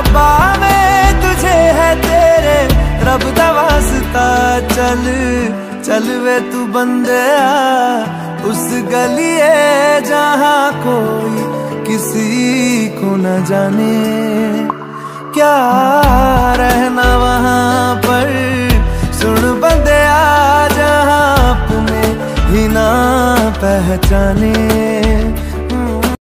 रबा में तुझे है तेरे। रब दा वास्ता चल चल वे तू बंदे उस गली जहाँ कोई किसी को न जाने। क्या रहना वहाँ पर? सुन बंदे जहाँ अपने ही ना पहचाने।